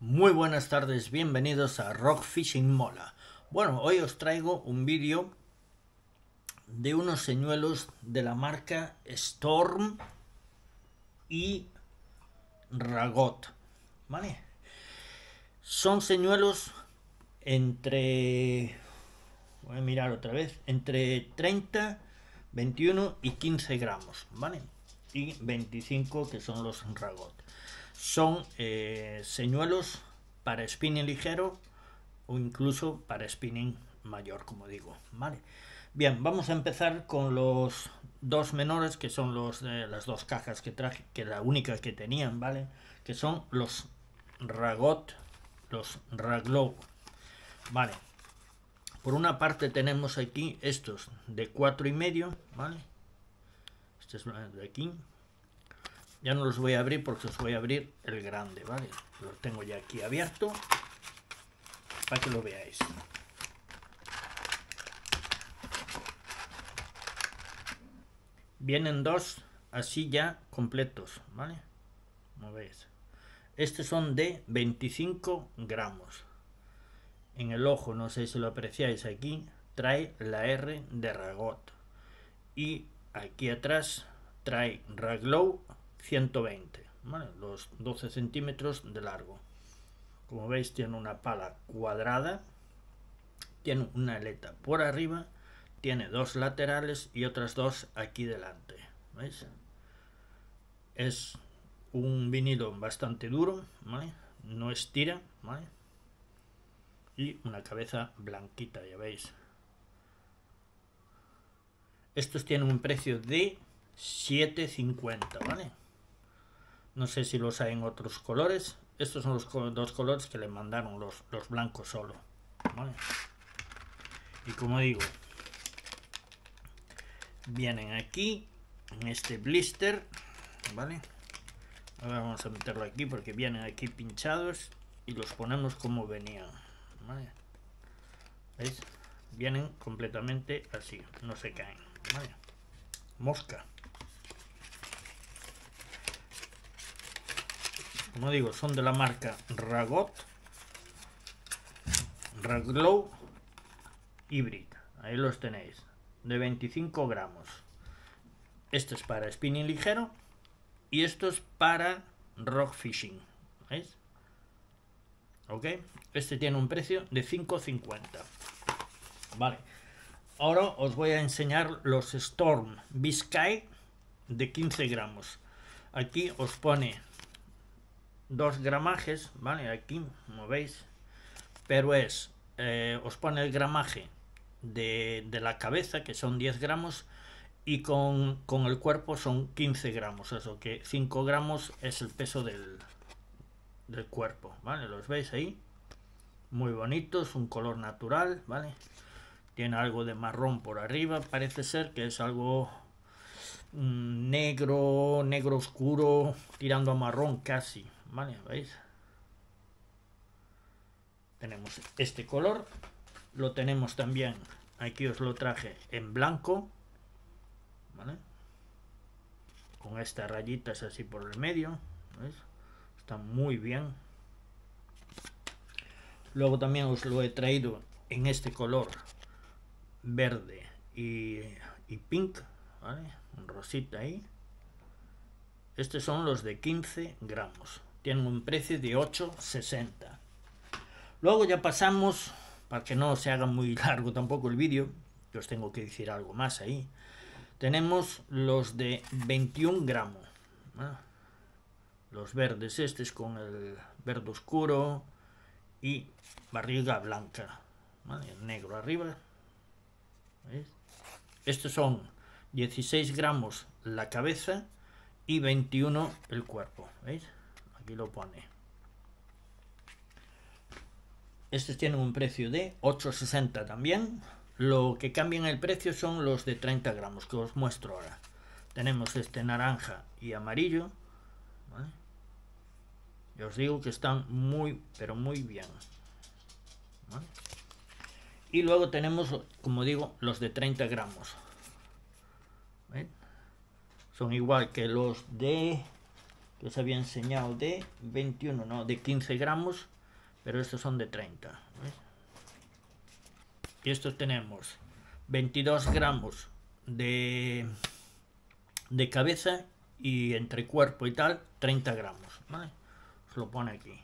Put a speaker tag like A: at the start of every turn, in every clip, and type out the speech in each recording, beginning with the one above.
A: Muy buenas tardes, bienvenidos a Rock Fishing Mola. Bueno, hoy os traigo un vídeo de unos señuelos de la marca Storm y Ragot, ¿vale? Son señuelos entre, voy a mirar otra vez, entre 30, 21 y 15 gramos, ¿vale? Y 25 que son los Ragot son eh, señuelos para spinning ligero o incluso para spinning mayor, como digo. ¿vale? Bien, vamos a empezar con los dos menores, que son los las dos cajas que traje, que la única que tenían, ¿vale? Que son los Ragot, los Raglow. Vale. Por una parte tenemos aquí estos de cuatro y medio, ¿vale? Este es de aquí, ya no los voy a abrir porque os voy a abrir el grande, ¿vale? Lo tengo ya aquí abierto para que lo veáis. Vienen dos así ya completos, ¿vale? Como veis. Estos son de 25 gramos. En el ojo, no sé si lo apreciáis aquí, trae la R de Ragot. Y aquí atrás trae Raglow 120, los 12 centímetros de largo. Como veis tiene una pala cuadrada, tiene una aleta por arriba, tiene dos laterales y otras dos aquí delante. ¿Veis? Es un vinilo bastante duro, no estira, y una cabeza blanquita, ya veis. Estos tienen un precio de 7.50, ¿vale? No sé si los hay en otros colores. Estos son los dos colores que le mandaron los, los blancos solo. Y como digo, vienen aquí en este blister. ¿Vale? Ahora vamos a meterlo aquí porque vienen aquí pinchados y los ponemos como venían. Vienen completamente así, no se caen. Mosca. Como digo, son de la marca Ragot, Raglow Hybrid. Ahí los tenéis, de 25 gramos. Este es para spinning ligero y esto es para rock fishing. ¿Veis? ¿Ok? Este tiene un precio de 5.50. Vale. Ahora os voy a enseñar los Storm Biscay de 15 gramos. Aquí os pone dos gramajes, ¿vale? Aquí, como veis, pero es, eh, os pone el gramaje de, la cabeza, que son 10 gramos, y con, el cuerpo son 15 gramos, eso que 5 gramos es el peso del, del cuerpo, ¿vale? ¿Los veis ahí? Muy bonitos, un color natural, ¿vale? Tiene algo de marrón por arriba, parece ser que es algo mm, negro, negro oscuro, tirando a marrón casi, ¿vale? ¿Veis? Tenemos este color, lo tenemos también, aquí os lo traje en blanco, ¿vale? Con estas rayitas así por el medio, ¿veis? Está muy bien. Luego también os lo he traído en este color verde y, pink, ¿vale? Rosita ahí. Estos son los de 15 gramos tienen un precio de 8,60. Luego ya pasamos, para que no se haga muy largo tampoco el vídeo, que os tengo que decir algo más ahí. Tenemos los de 21 gramos. Los verdes, este es con el verde oscuro y barriga blanca. El negro arriba. Estos son 16 gramos la cabeza y 21 el cuerpo. ¿Veis? Lo pone. Estos tienen un precio de 8,60 también. Lo que cambian el precio son los de 30 gramos que os muestro ahora. Tenemos este naranja y amarillo. Y os digo que están muy, pero muy bien. Y luego tenemos, como digo, los de 30 gramos. Son igual que los de os había enseñado de 21, no, de 15 gramos, pero estos son de 30. Y estos tenemos 22 gramos de, de cabeza y entre cuerpo y tal 30 gramos. Os lo pone aquí.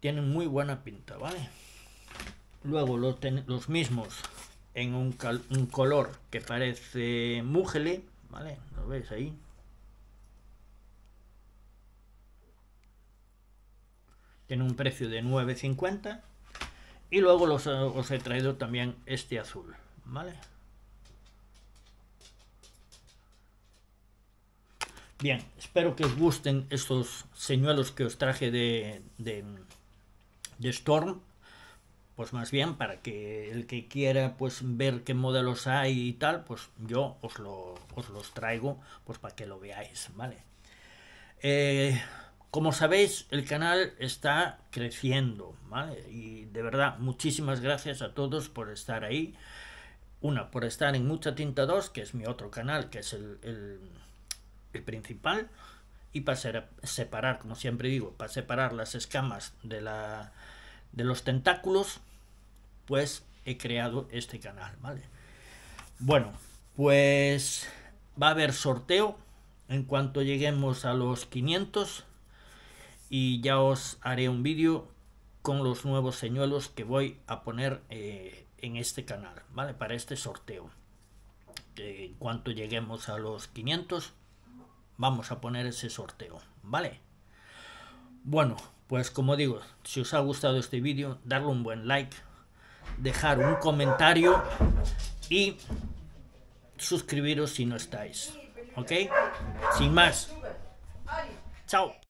A: Tienen muy buena pinta, ¿vale? Luego los, los mismos en un, un color que parece múgele, ¿vale? ¿Lo veis ahí? Tiene un precio de 9.50 y luego los, os he traído también este azul vale bien espero que os gusten estos señuelos que os traje de, de, Storm. Pues más bien para que el que quiera pues ver qué modelos hay y tal pues yo os, lo, os los traigo pues para que lo veáis vale eh, como sabéis, el canal está creciendo, ¿vale? Y de verdad, muchísimas gracias a todos por estar ahí. Una, por estar en Mucha Tinta 2, que es mi otro canal, que es el, principal. Y para separar, como siempre digo, para separar las escamas de, la, de los tentáculos, pues he creado este canal, ¿vale? Bueno, pues va a haber sorteo en cuanto lleguemos a los 500 y ya os haré un vídeo con los nuevos señuelos que voy a poner eh, en este canal, ¿vale? Para este sorteo. en cuanto lleguemos a los 500, vamos a poner ese sorteo, ¿vale? Bueno, pues como digo, si os ha gustado este vídeo, darle un buen like, dejar un comentario y suscribiros si no estáis, ¿ok? Sin más, chao.